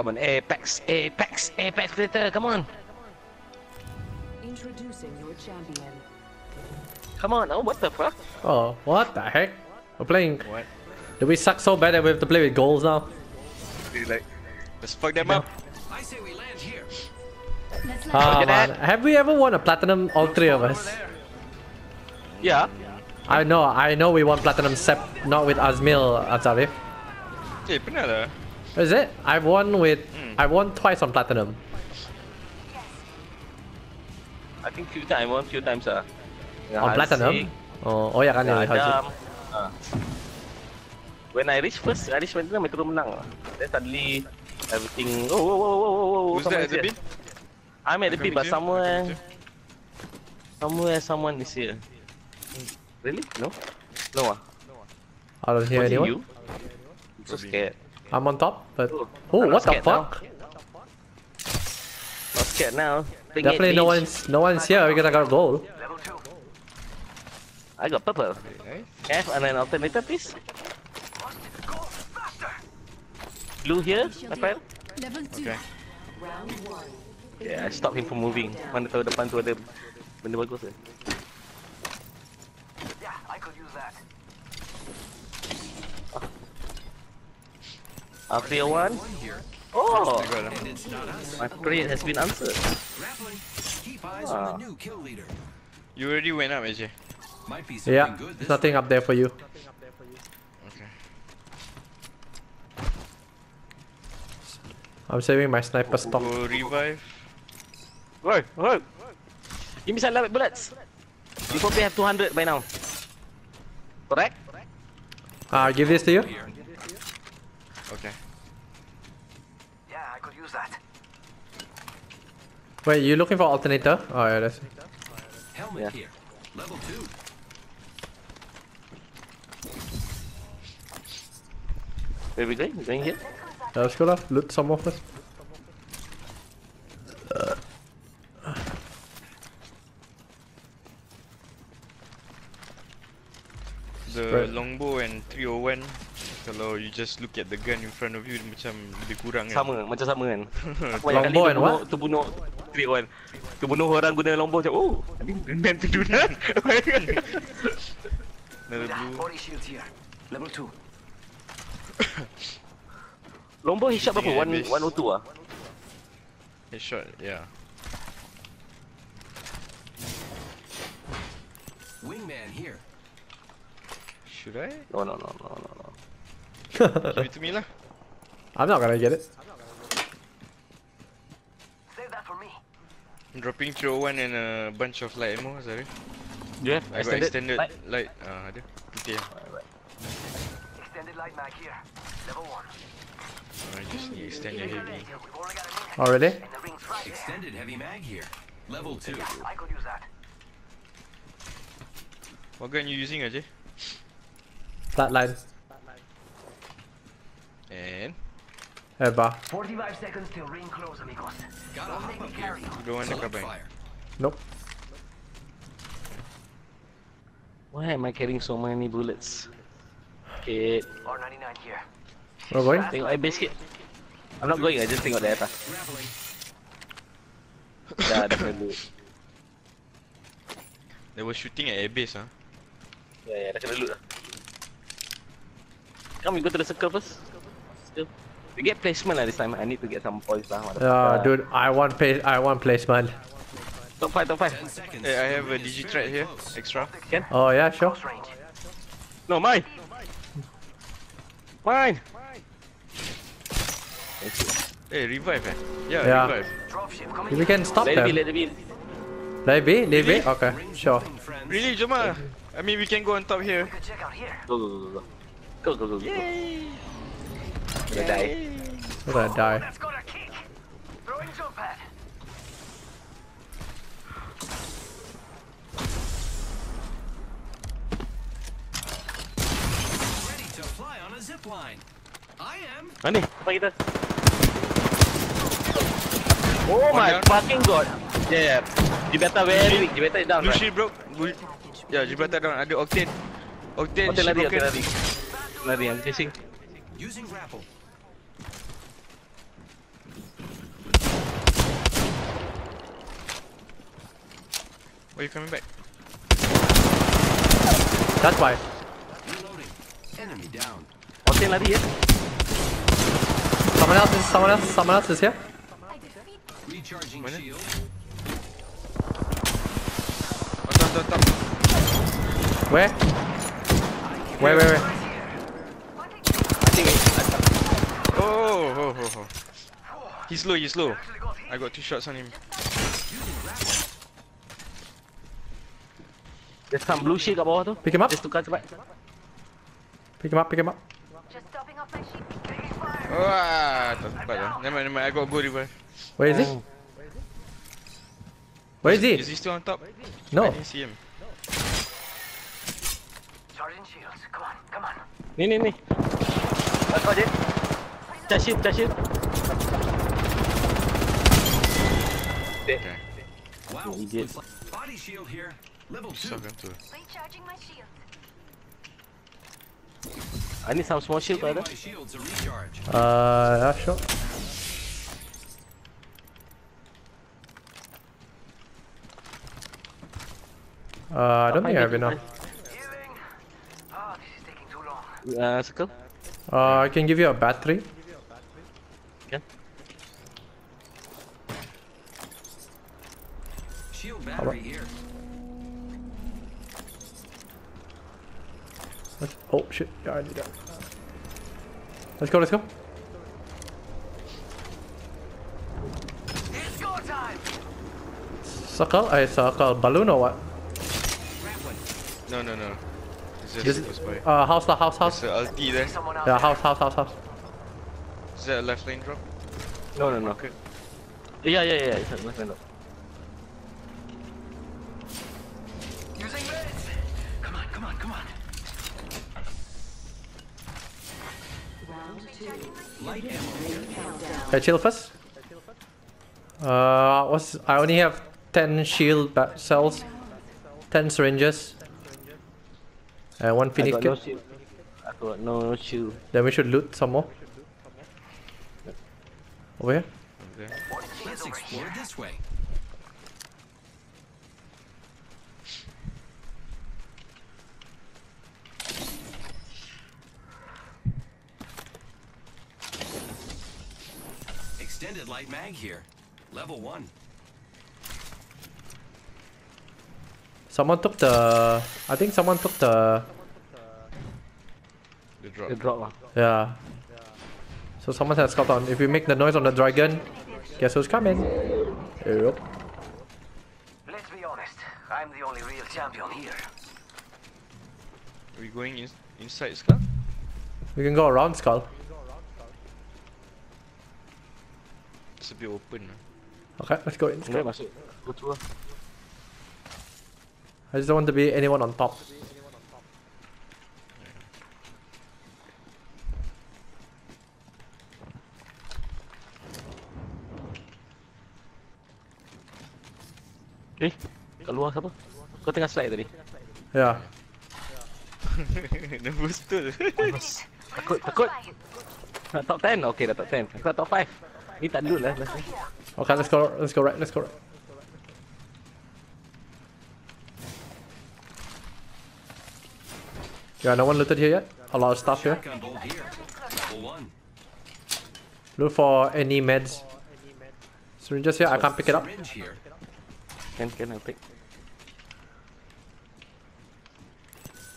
Come on, Apex, Apex, Apex Predator, come on. Introducing your champion. Come on, oh, what the fuck? Oh, what the heck? We're playing. What? Do we suck so bad that we have to play with goals now? Really like, let's fuck them up. I say we land here. At man, have we ever won a platinum? All three of us. Yeah. I know, I know we won platinum, except not with Azmil Azarif. Eh, pernah lah. Is it? I've won with. I've won twice on platinum. I think few times, one few times ah. Dengan On platinum? Oh, oh ya kan dengan ya. Haziq. Adam. Ah. When I reach first, I reach platinum, I terus menang. Then suddenly, everything. Oh, oh, oh, oh, oh, oh. Who's that at the bin? I'm at the bin, but somewhere, somewhere, someone is here. Really? No? No ah. I don't hear Was anyone. you? I'm so scared. I'm on top, but. Oh, what the scared now. fuck? Not scared now. Big Definitely no eight one's no one's here because I got a goal. I got purple. Nice. F and an alternator, please. Blue here, my friend. Level 2. Okay. Round 1. Yeah, I stop him from moving. Mana tahu depan tu ada benda bagus ke? Yeah, I could use that. After one. Oh, I got them. And it's not us. my prayer has been answered. Grappling. Keep eyes Ah. on the new kill leader. You already went up, AJ. Might be something Yeah, good there's nothing up there for you. Okay. I'm saving my sniper stock. Go revive. Oi, oi. Give me some light bullets. You probably have 200 by now. Correct? I'll give this to you. Here. Okay. Wait, you looking for alternator? Oh yeah, that's. Helmet Yeah. here. Level 2. Where we going? We going here? Yeah, let's go lah. Loot some more first. The Right. longbow and 301 Kalau you just look at the gun in front of you dia Macam lebih kurang kan Sama, macam sama kan? Aku banyak kali terbunuh, terbunuh Three one Terbunuh orang guna longbow macam Oh, tadi man to do that Another blue. Level 2. Longbow hit shot berapa? Yeah, One, base. 102 ah? Headshot, yeah Wingman here. Should I? No, no, no, no, no Give it to me lah I'm not gonna get it. Save that for me. I'm dropping 301 and a bunch of light ammo, sorry You have I got extended light? light, ah ada Putih lah Extended light mag here. Level 1. oh, I just need extend your heavy We've only got a minute Already? the ring's right. Extended heavy mag here. Level 2. I could use that. What gun you using Ajay? Flatline. And Eva. 45 seconds till ring close, amigos. Gotta hop up here. you don't want the Select carbine fire. Nope. Why am I carrying so many bullets? Okay, R99 here. We're going? tengok air base sikit I'm not going, I just tengok dari atas Grappling. Dah, dah kena loot They were shooting at airbase ah. Ya, ya, dah kena loot dah Come, we go to the circle first Circle We get placement lah this time, I need to get some points lah Yeah, dude, I want pay. I want placement. Top 5, top 5 10. Hey, I have a Digitrad here, extra. Can? Oh yeah, sure. Close range. No, mine! Mine! Hey, revive eh? Yeah, Yeah. revive. Dropship coming We can stop Let it be, them. let it be Let it be. Leave it. Really? Okay, Ring sure. jumping, friends. Really, jom ah. I mean, we can go on top here. We could check out here. Go, go, go, go Go, go, go, go Yay! Gonna die I'm gonna die. That's got a kick. Throwing jump pad. Ready to fly on a zip line. I am. Mana? Apa kita? Oh my down. fucking god Yeah, yeah Gibraltar very weak Gibraltar is down Blue right? shield bro. Blue... Yeah, Gibraltar down. Ada Octane. Octane, Hotel shield lari, hotel broken. lari Lari, I'm chasing Using grapple. Oh, you coming back? That's why. Reloading. Enemy down. Octane lari ya. Someone else is someone else someone else is here. Recharging Mana? shield. On top, top, top. Where? Where where where? I think I- Oh, oh, oh, oh. He's low, he's low. I got two shots on him. There's some blue shit kat bawah tu. Pick him up. Just tukar cepat. Pick him up, pick him up. Wah, tak sempat lah. Never mind, never mind. I got go revive. Where is he? Where is Is he? he still on top? I No. didn't see him. Charging shields. Come on, come on. Ni ni ni. Kau je. Charge shield, charge shield. Okay. Wow. idiot. Body shield here. Level two. Susah kan tu. Recharging my shield. Ah ni some small shield kau Giving ada. my shields a recharge. Uh, yeah, sure. Uh, I don't think I have enough. Healing. Oh, this is too long. Uh, circle. Uh, I can give you a battery. Can. Shield battery here. Let's, oh shit, yeah, I need that. Let's go, let's go. It's go time. Circle? I circle. Balloon or what? No, no, no. It's just This close by. Uh, house lah, house, house. There's a ulti there. Someone out Yeah, house, house, house, house. Is that a left lane drop? No no no. Okay. Yeah yeah yeah. It's not no. Using meds. Come on, come on, come on. Round two. Light ammo. Countdown. Okay, chill first. Uh, what's I only have ten shield cells, ten syringes, and one I got no kit. shield. I got no shield. Then we should loot some more. Over here. Okay. Let's explore this way. Extended light mag here. Level one. Someone took the. I think someone took the. The drop. The drop lah. Yeah. So someone has scout on. If we make the noise on the dragon, guess who's coming? Yep. Let's be honest. I'm the only real champion here. Are we going in inside Skull? We can go around skull. It's a bit open. Okay, let's go in. Boleh masuk. Go through lah. I just don't want to be anyone on top. Eh, kat luar siapa? Kau tengah slide tadi. Yeah. Nervous betul. Takut, takut. Nak top 10? Okay, dah top 10. Aku dah top 5. Ni tak dulu lah. last ni. Okay, let's go. Let's go right. Let's go right. Yeah, no one looted here yet. A lot of stuff here. Shotgun bolt here. Level one. Look for any meds. Syringes here. I can't pick it up. Can, can, I'll take.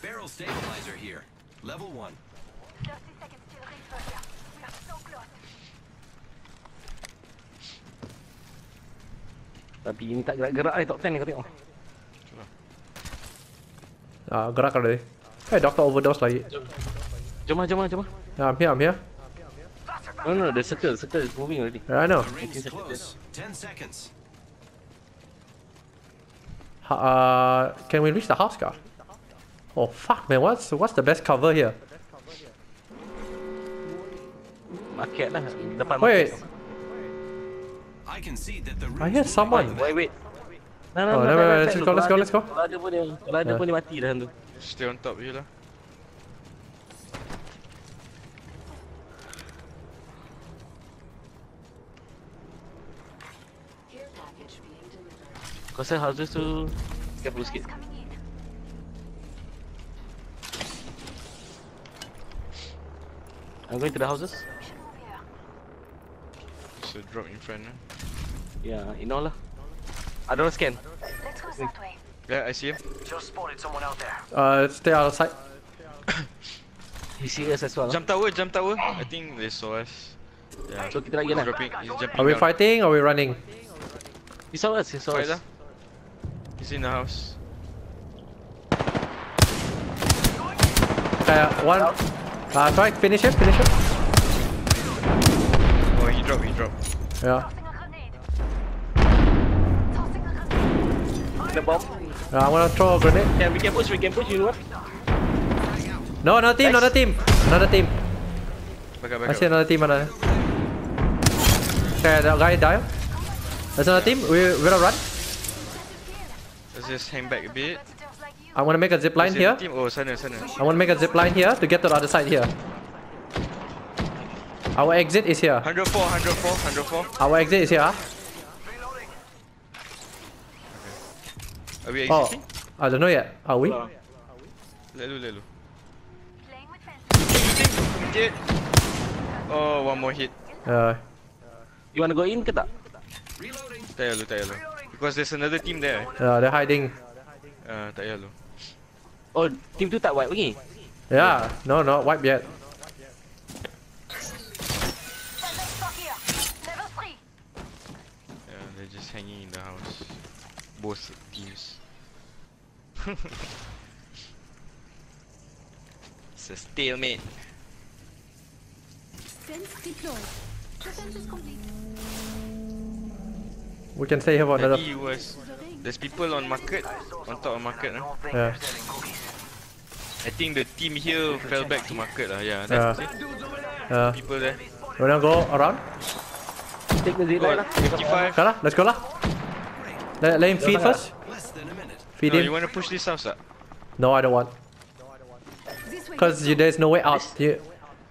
Barrel stabilizer here. Level one. Tapi ini tak gerak-gerak ni top 10 ni kau tengok. Uh, gerak already. Hey, doctor overdose lagi. Jom lah, jom lah, jom lah. Yeah, I'm here. I'm here. No, no, the circle, circle is moving already. Yeah, I know. The ring is 15 seconds. close. Ten seconds. Ha- Uh, can we reach the house, car? Oh fuck, man. What's what's the best cover here? Market lah, depan Wait, market. I can see that the I room's hear someone. by the Wait, wait. Nah, Oh, nah, never nah, mind, nah, let's go, let's go, let's go. ada- Kalau ada pun dia, kalau ada pun dia mati dah tu. Stay on top je lah. Care package being delivered. Kau rasa houses tu Careful sikit. I'm going to the houses. We should. So drop in front. Huh? Yeah, you know lah. I don't scan. Let's go that way. Yeah, I see him. Just spotted someone out there. Uh, stay outside. He see us as well. Jump tower, jump tower. I think they saw us. Yeah. So kita lagi lah. Dropping, Are we down. fighting or are we running? He saw us, he saw Fight us. lah. He's in the house. Okay, uh, one. Uh, try finish him. Finish him. Oh, he dropped, he dropped. Yeah. The bomb. Yeah, I'm gonna throw a grenade. Can we can push, we can push. You know what? No, another team. Another team. Another team. Back up, I see up. another team. Another. Okay, that guy died. There's another team. We we're gonna run. Let's just hang back a bit. Predators like you. I'm gonna make a zip line here. Team? Oh, sana, sana. I wanna make a zip line here to get to the other side here. Our exit is here. 104, 104, 104. Our exit is here. Are we Oh, exiting? I don't know yet. Are we? Let lu, let lu. Playing with fences. Hit. Oh, one more hit. Uh, You wanna go in ke tak? Reloading. Tak payah lu, tak lu. Because there's another team there. uh, they're hiding. Uh, tak payah lu. Oh, team tu tak wipe lagi. Yeah, no, no, wipe yet. Fences stock here. Level 3. Yeah, they're just hanging in the house. Both teams. It's a stalemate. Fence deployed. The fence is complete. We can stay here for another. Tadi was there's people on market on top of market. Huh? Yeah. they're selling cookies. I think the team here fell back to market lah. Yeah, Yeah. that's Uh, people there. we wanna go around? Take the zip Got lah. 55. Okay lah, let's go lah. Let, let him feed first. Less than a minute. Feed No, him. you wanna push this house ah? No, I don't want. This way. Cause you, there's no way out. You,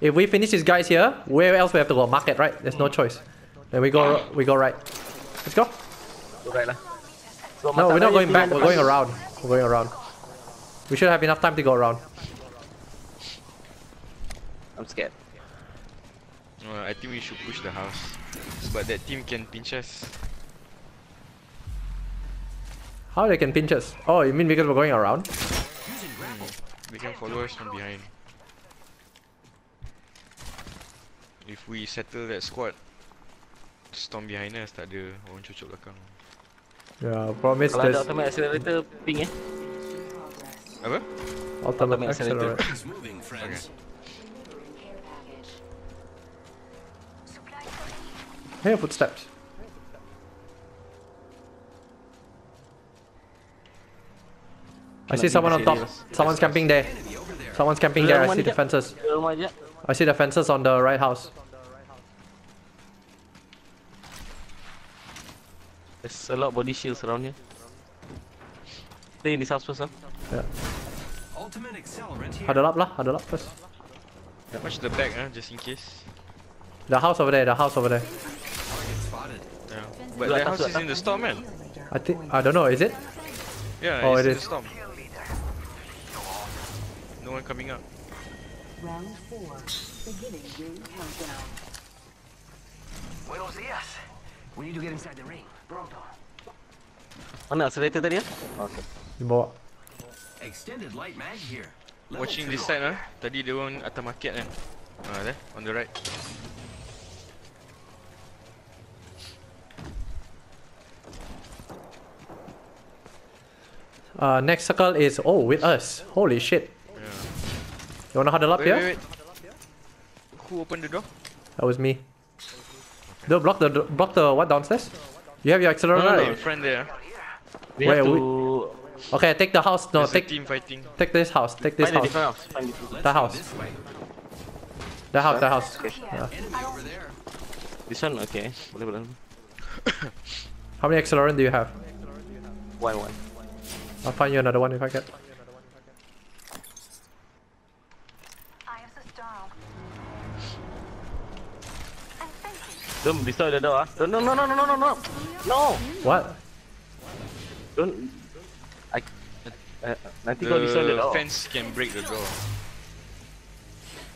if we finish these guys here, where else we have to go? Market, right? There's no choice. Then we go, we go right. Let's go. Go right lah. No, we're not going back. We're going around. We're going around. We should have enough time to go around. I'm scared. Uh, I think we should push the house. But that team can pinch us. How they can pinch us? Oh, you mean because we're going around? They can follow us from behind. If we settle that squad, storm behind us tak ada orang cucuk belakang. Yeah, promise Kalau ada this accelerator, ping eh. Apa? ultimate automatic accelerator. accelerator. He's moving, friends. Supplies complete. Hey, footsteps. I see someone on top. Someone's camping there. Enemy over there. Someone's camping there. I see the fences. Ke Rumah je. I see the fences on the right house. There's a lot of body shields around here. Stay in this house first huh? Yeah. Ultimate accelerant here. Huddle up lah. Huddle up first. Watch the back ah, just in case. The house over there. The house over there. Target spotted. Yeah. But the house is in the storm man. I think. I don't know. Is it? Yeah, Oh, it's it in the storm. No one coming up. Round four, beginning ring countdown. Buenos dias. We need to get inside the ring. Pronto. Mana accelerator tadi ah? Okay. Di bawah. Extended light mag here. Level Watching two. this side ah. Tadi dia orang atas market kan. Ah, there on the right. Uh, next circle is oh with us. Holy shit. Yeah. You wanna huddle up Wait, here? wait, wait. Who opened the door? That was me. Don't block the block the what downstairs? You have your No, accelerator. no, no. right? In front there. We Wait, have we- to Okay, take the house. No, There's take team fighting. take this house. Take this find house. The, house. Find different. Let's That house. This. The house. The house. Here. Enemy over there. This one okay. Boleh boleh. How many accelerant do you have? One one. I'll find you another one if I get. Don't destroy the door ah. Don't, no no no no no no no. No. What? Don't. I Eh, nanti kau destroy the The door. fence can break the door.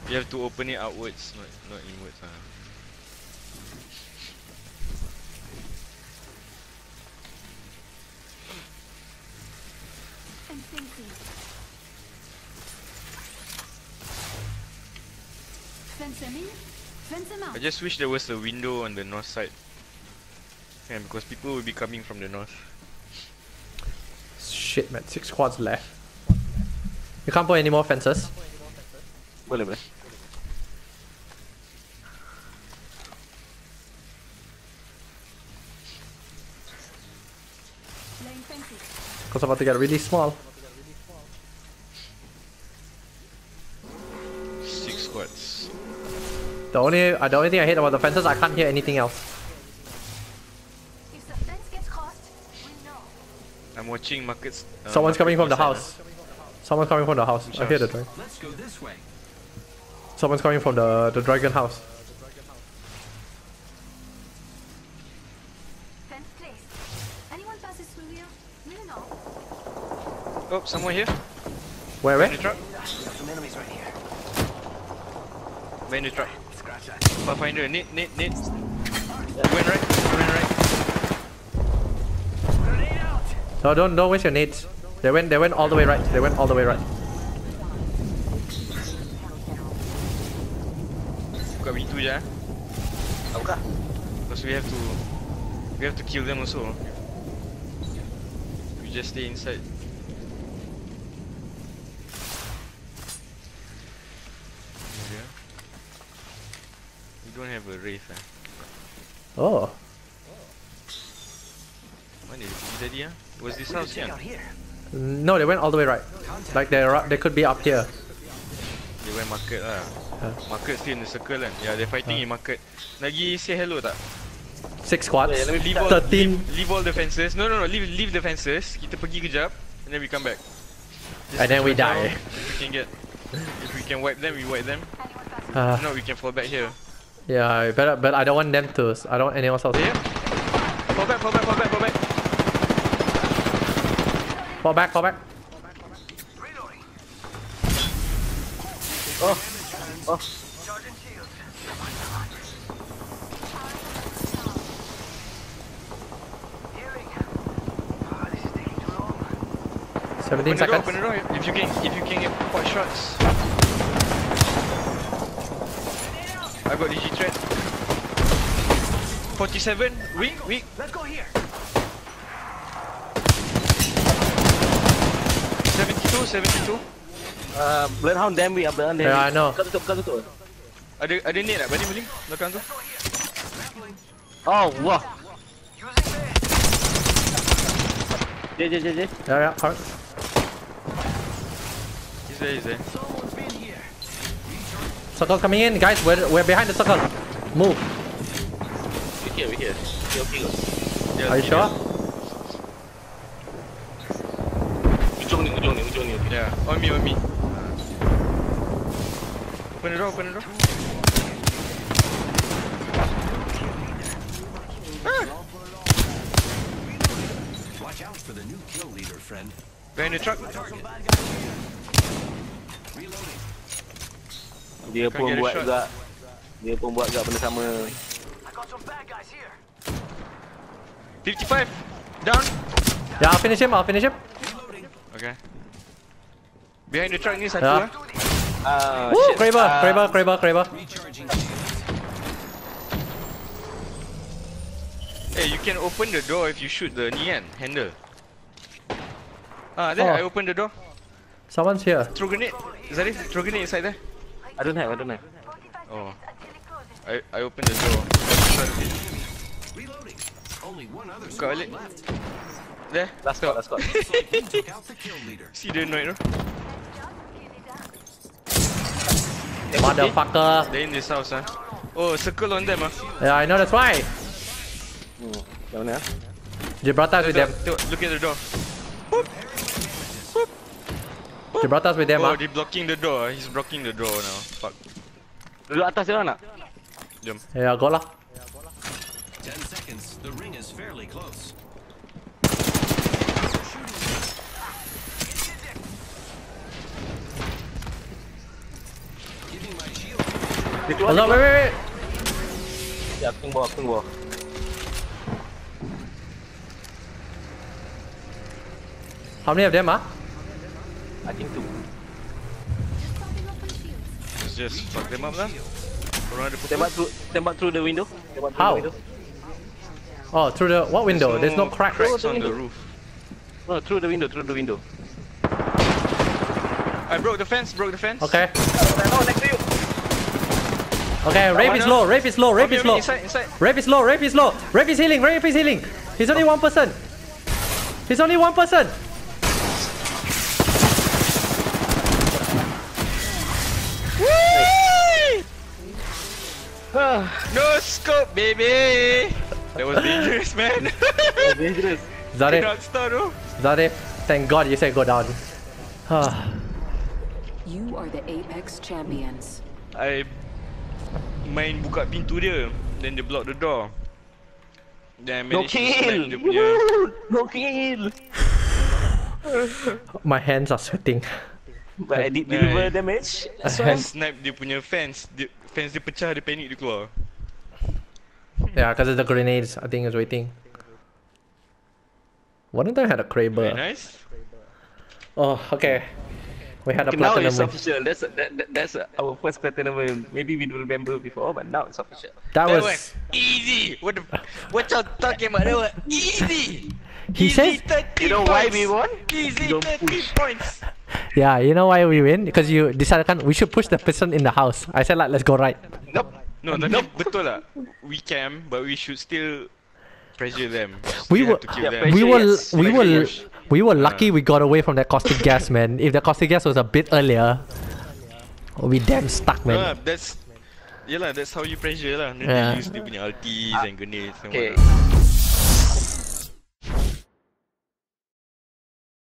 You have to open it outwards, not not inwards. Ah. I'm thinking. Fence them in, fence them out. I just wish there was a window on the north side. Yeah, because people will be coming from the north. Shit, man. Six squads left. You can't put any more fences. Boleh boleh. Laying fences. Because about to get really small. Six squads. The only uh, the only thing I hate about the fences, I can't hear anything else. If the fence gets crossed, we know. I'm watching markets. Uh, Someone's coming from the house. Someone's coming from the house. I hear the dragon. Let's go this way. Someone's coming from the the dragon house. Fence placed. Anyone passes through here? We'll know. Oh, someone here. Where Behind the where? truck. Some enemies right here. Behind the truck. Scratch that. Pathfinder, Nate, Nate, Nate. Went right. Went right. Grenade! No, don't don't waste your nades. They went they went all the way right. They went all the way right. Buka pintu je. Tak buka. Because we have to, we have to kill them also. We just stay inside. Okay. We don't have a wraith ah. Oh. Mana dia pergi tadi ah? Was this house Check kan? out here. No, they went all the way right. Like they are they could be up here. They went market lah. Huh. Market still in the circle kan? Yeah, they're fighting in market. Lagi say hello tak? Six squads. Yeah, Leave all, Thirteen. leave, leave all the fences. No, no, no. Leave, leave the fences. Kita pergi kejap, and then we come back. Just And then we die. out If we can get, if we can wipe them, we wipe them. Anyone Uh, If not, we can fall back here. Yeah, better, but I don't want them to. I don't want anyone else. There. Fall back, fall back, fall back, fall back. Fall back, fall back. Oh. Oh. Charging shields. Healing. This is taking too long. 17 Open the door, seconds. open the door. If you can, if you can get pot shots. I got Digitred. 47. Weak, weak. Let's go here. 72, 72. Uh, Bloodhound damn weak, Bloodhound damn Yeah. I know. Kau tutup, kau tutup. Ada ada net tak? Balik balik belakang tu. Oh, wah. Using this. J, J, J, J. Yeah, yeah. Correct. He's there, he's there. Someone's been here. Circle coming in, guys. We're we're behind the circle. Move. We here, we here. Okay, okay, go. Are you sure? Ujung ni, ujung ni, ujung ni. Okay. Yeah, on me, on me. Open the door, open the door. Watch out for the new kill leader, friend. Behind the truck. Reloading. Dia Can't pun buat shot. juga. Dia pun buat juga benda sama. I got some bad guys here. 55. Down. Yeah, I'll finish him. I'll finish him. Okay. Behind the truck ni satu Yeah. ah. Ah, Woo! Kraber, Ah, Kraber, Kraber, Kraber. Hey, you can open the door if you shoot the ni kan, handle. Ah, there, Oh. I open the door. Someone's here. Throw grenade. Zarif, throw grenade inside there. I don't have, I don't have. Oh. seconds until it closes. I I open the door. Reloading. Only one other Buka squad left. There. Last squad, last squad. Looks like we took out the. See the noise tu? Just kill it up. Motherfucker. They're in this house ah. Oh, circle on them ah. Yeah, I know that's why. Hmm. Yang mana? ah? Gibraltar's with them. Tengok, look at the door. Dia Bratas with them Oh, ah. they blocking the door. He's blocking the door now. Fuck. Duduk atas dia nak? Jom. Ya, yeah, go lah. 10 seconds. The ring is fairly close. Dia keluar. Ya, aku tunggu, aku tunggu. How many of them ah? I think two. Let's just fuck them up lah. Korang ada pukul? Tembak through, tembak through the window. Tembak through How? the window. Oh, through the what window? There's no crack. cracks Oh, on the the roof. No, through the window, through the window. I broke the fence, broke the fence. Okay. Oh, next to you. Okay, Wraith is low, Wraith is low, Wraith is low. Inside, inside. Wraith is low, rape is low. Wraith is healing, rape is healing. He's only one person. He's only one person. No scope, baby. That was dangerous, man. Dangerous. Zare, Cannot start. Zare, thank God you said go down. You are the Apex champions. I main buka pintu dia, then dia block the door. Then I No kill. dia punya. No kill. My hands are sweating. But I did Nice. deliver damage. That's I why. snipe dia punya fence. Dia, fence dia pecah, dia panik, dia keluar. Yeah, because of the grenades, I think is waiting. One of them had a Very Kraber. nice. Oh, okay. We had a Okay, now platinum it's win. official. That's that, that, that's our first platinum win. Maybe we don't remember before, but now it's official. That That was. was easy. What the? What y'all talking about? That was easy. He easy says- 30 You know why we won? Easy Don't 30 points. Yeah, you know why we win? Because you decided we should push the person in the house. I said like, let's go right. Nope. No, tapi betul lah. We can, but we should still pressure them. We were, have to kill Yeah, them. we were, yes. we Like were, push. we were lucky Uh. we got away from that caustic gas, man. If the caustic gas was a bit earlier, we'd be damn stuck, man. that's Yelah, that's how you pressure lah. Then Yeah. they use dia punya ultis and grenades and Okay. whatnot.